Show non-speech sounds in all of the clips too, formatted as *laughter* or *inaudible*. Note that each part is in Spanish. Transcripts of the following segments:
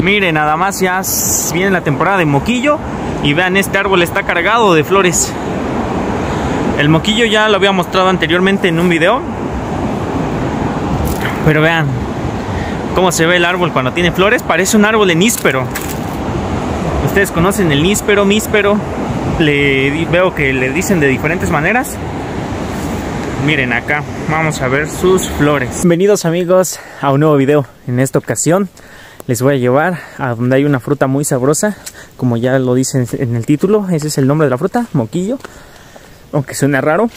Miren, nada más ya viene la temporada de moquillo y vean, este árbol está cargado de flores. El moquillo ya lo había mostrado anteriormente en un video. Pero vean cómo se ve el árbol cuando tiene flores. Parece un árbol de níspero. Ustedes conocen el níspero, míspero. Le, veo que le dicen de diferentes maneras. Miren acá, vamos a ver sus flores. Bienvenidos amigos a un nuevo video. En esta ocasión les voy a llevar a donde hay una fruta muy sabrosa, como ya lo dicen en el título, ese es el nombre de la fruta, moquillo, aunque suena raro,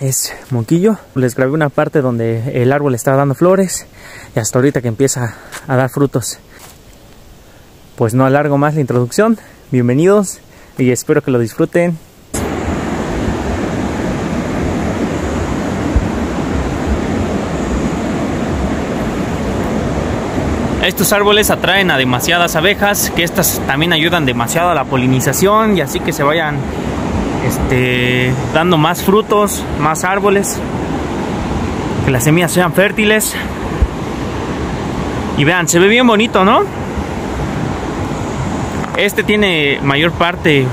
es moquillo. Les grabé una parte donde el árbol estaba dando flores y hasta ahorita que empieza a dar frutos. Pues no alargo más la introducción, bienvenidos y espero que lo disfruten. Estos árboles atraen a demasiadas abejas, que estas también ayudan demasiado a la polinización y así que se vayan este, dando más frutos, más árboles, que las semillas sean fértiles. Y vean, se ve bien bonito, ¿no? Este tiene mayor parte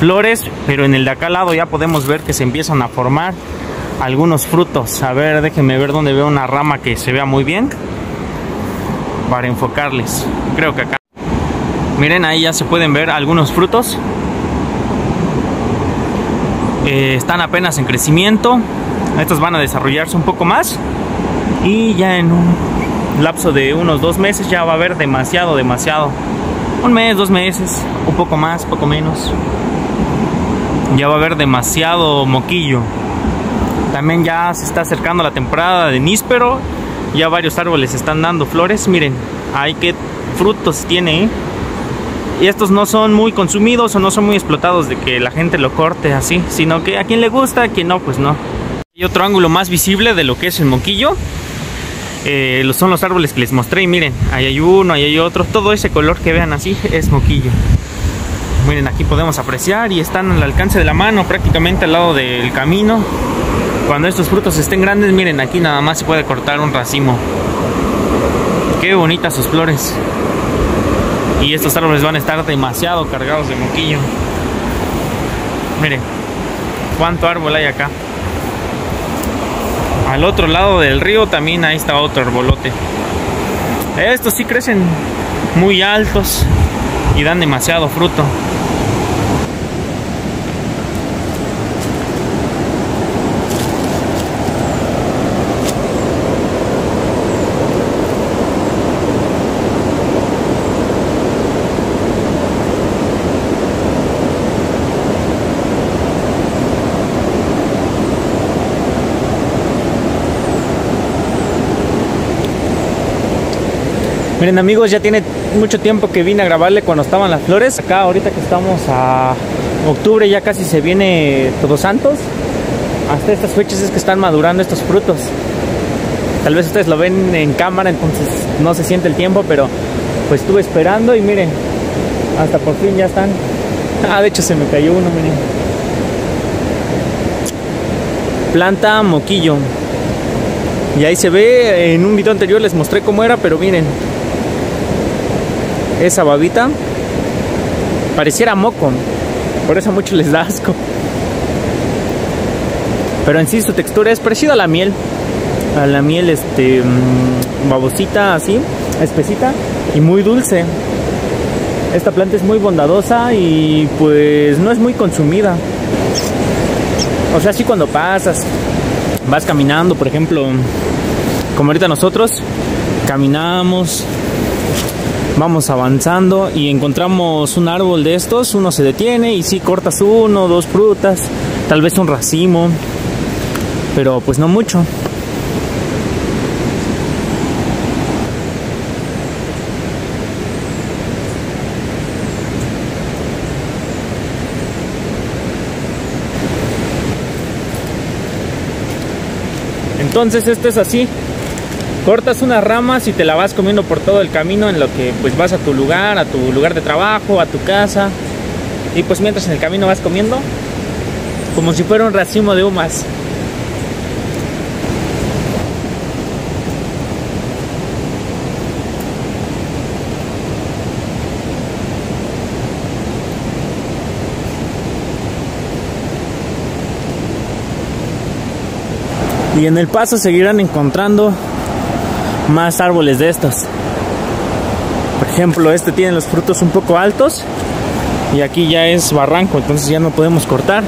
flores, pero en el de acá al lado ya podemos ver que se empiezan a formar algunos frutos. A ver, déjenme ver dónde veo una rama que se vea muy bien para enfocarles. Creo que acá. Miren, ahí ya se pueden ver algunos frutos. Eh, están apenas en crecimiento. Estos van a desarrollarse un poco más. Y ya en un lapso de unos dos meses ya va a haber demasiado, demasiado. Un mes, dos meses, un poco más, poco menos. Ya va a haber demasiado moquillo. También ya se está acercando la temporada de níspero ya varios árboles están dando flores. Miren, hay que frutos tiene. ¿eh? Y estos no son muy consumidos o no son muy explotados de que la gente lo corte así, sino que a quien le gusta, a quien no, pues no. Hay otro ángulo más visible de lo que es el moquillo. Eh, son los árboles que les mostré y miren, ahí hay uno, ahí hay otro. Todo ese color que vean así es moquillo. Miren, aquí podemos apreciar y están al alcance de la mano, prácticamente al lado del camino. Cuando estos frutos estén grandes, miren, aquí nada más se puede cortar un racimo. Qué bonitas sus flores. Y estos árboles van a estar demasiado cargados de moquillo. Miren, cuánto árbol hay acá. Al otro lado del río también ahí está otro arbolote. Estos sí crecen muy altos y dan demasiado fruto. Miren amigos, ya tiene mucho tiempo que vine a grabarle cuando estaban las flores. Acá ahorita que estamos a octubre ya casi se viene Todos Santos. Hasta estas fechas es que están madurando estos frutos. Tal vez ustedes lo ven en cámara, entonces no se siente el tiempo, pero pues estuve esperando y miren, hasta por fin ya están. *laughs* Ah, de hecho se me cayó uno, miren. Planta moquillo. Y ahí se ve, en un video anterior les mostré cómo era, pero miren, esa babita pareciera moco. Por eso a muchos les da asco. Pero en sí su textura es parecida a la miel. A la miel este mm, babosita así, espesita y muy dulce. Esta planta es muy bondadosa y pues no es muy consumida. O sea, así cuando pasas, vas caminando, por ejemplo, como ahorita nosotros, caminamos, vamos avanzando y encontramos un árbol de estos, uno se detiene y si cortas uno, dos frutas, tal vez un racimo, pero pues no mucho. Entonces esto es así, cortas unas ramas y te la vas comiendo por todo el camino en lo que pues vas a tu lugar, a tu lugar de trabajo, a tu casa. Y pues mientras en el camino vas comiendo, como si fuera un racimo de humas. Y en el paso seguirán encontrando más árboles de estos. Por ejemplo, este tiene los frutos un poco altos y aquí ya es barranco, entonces ya no podemos cortar.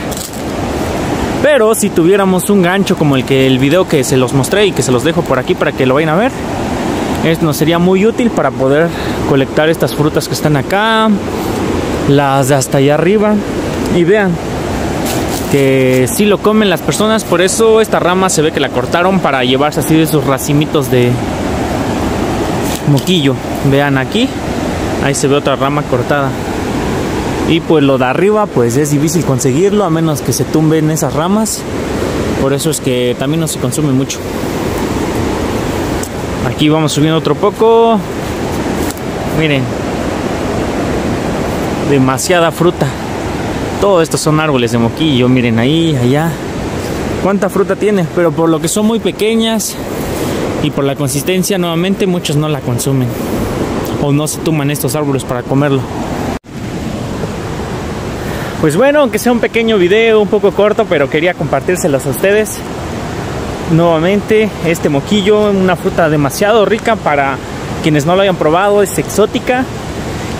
Pero si tuviéramos un gancho como el que el video que se los mostré y que se los dejo por aquí para que lo vayan a ver, esto nos sería muy útil para poder colectar estas frutas que están acá, las de hasta allá arriba. Y vean que si lo comen las personas, por eso esta rama se ve que la cortaron para llevarse así de esos racimitos de moquillo. Vean aquí, ahí se ve otra rama cortada. Y pues lo de arriba pues es difícil conseguirlo a menos que se tumben esas ramas. Por eso es que también no se consume mucho. Aquí vamos subiendo otro poco. Miren. Demasiada fruta. Todo esto son árboles de moquillo. Miren ahí, allá. ¿Cuánta fruta tiene? Pero por lo que son muy pequeñas y por la consistencia nuevamente muchos no la consumen. O no se tuman estos árboles para comerlo. Pues bueno, aunque sea un pequeño video, un poco corto, pero quería compartírselos a ustedes. Nuevamente, este moquillo, una fruta demasiado rica para quienes no lo hayan probado, es exótica.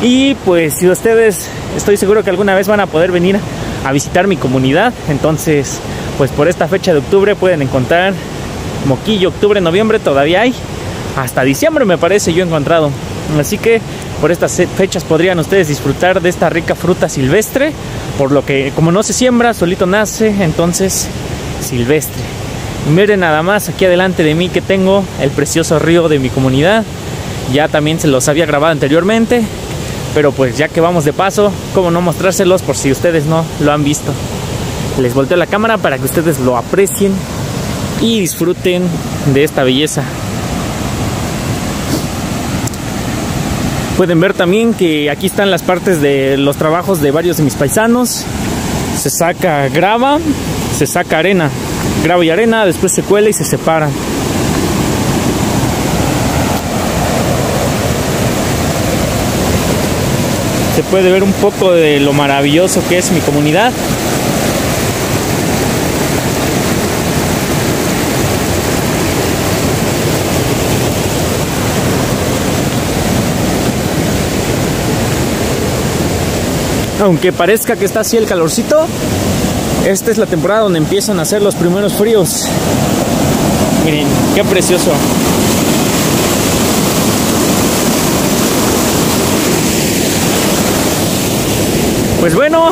Y pues si ustedes, estoy seguro que alguna vez van a poder venir a visitar mi comunidad, entonces pues por esta fecha de octubre pueden encontrar moquillo, octubre, noviembre, todavía hay. Hasta diciembre me parece yo he encontrado. Así que por estas fechas podrían ustedes disfrutar de esta rica fruta silvestre, por lo que como no se siembra, solito nace, entonces silvestre. miren nada más aquí adelante de mí que tengo el precioso río de mi comunidad. Ya también se los había grabado anteriormente, pero pues ya que vamos de paso, cómo no mostrárselos por si ustedes no lo han visto. Les volteo la cámara para que ustedes lo aprecien y disfruten de esta belleza. Pueden ver también que aquí están las partes de los trabajos de varios de mis paisanos. Se saca grava, se saca arena, grava y arena, después se cuela y se separa. Se puede ver un poco de lo maravilloso que es mi comunidad. Aunque parezca que está así el calorcito, esta es la temporada donde empiezan a hacer los primeros fríos. Miren, qué precioso. Pues bueno,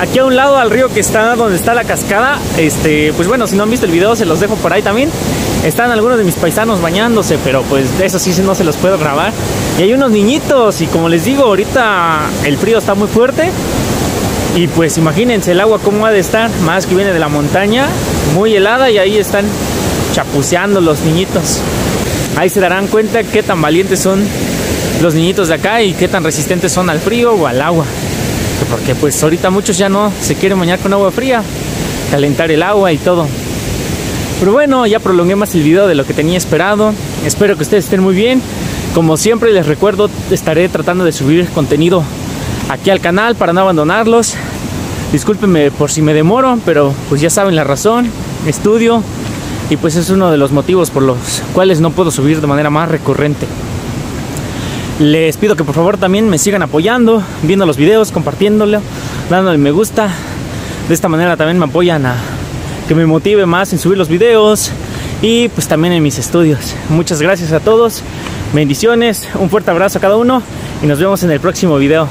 aquí a un lado al río que está donde está la cascada, este, pues bueno, si no han visto el video se los dejo por ahí también. Están algunos de mis paisanos bañándose, pero pues eso sí no se los puedo grabar. Y hay unos niñitos y como les digo, ahorita el frío está muy fuerte. Y pues imagínense el agua cómo ha de estar, más que viene de la montaña, muy helada y ahí están chapuceando los niñitos. Ahí se darán cuenta qué tan valientes son los niñitos de acá y qué tan resistentes son al frío o al agua. Porque pues ahorita muchos ya no se quieren bañar con agua fría, calentar el agua y todo. Pero bueno, ya prolongué más el video de lo que tenía esperado. Espero que ustedes estén muy bien. Como siempre les recuerdo, estaré tratando de subir contenido aquí al canal para no abandonarlos. Discúlpenme por si me demoro, pero pues ya saben la razón. Estudio y pues es uno de los motivos por los cuales no puedo subir de manera más recurrente. Les pido que por favor también me sigan apoyando, viendo los videos, compartiéndolo, dándole me gusta. De esta manera también me apoyan a que me motive más en subir los videos y pues también en mis estudios. Muchas gracias a todos, bendiciones, un fuerte abrazo a cada uno y nos vemos en el próximo video.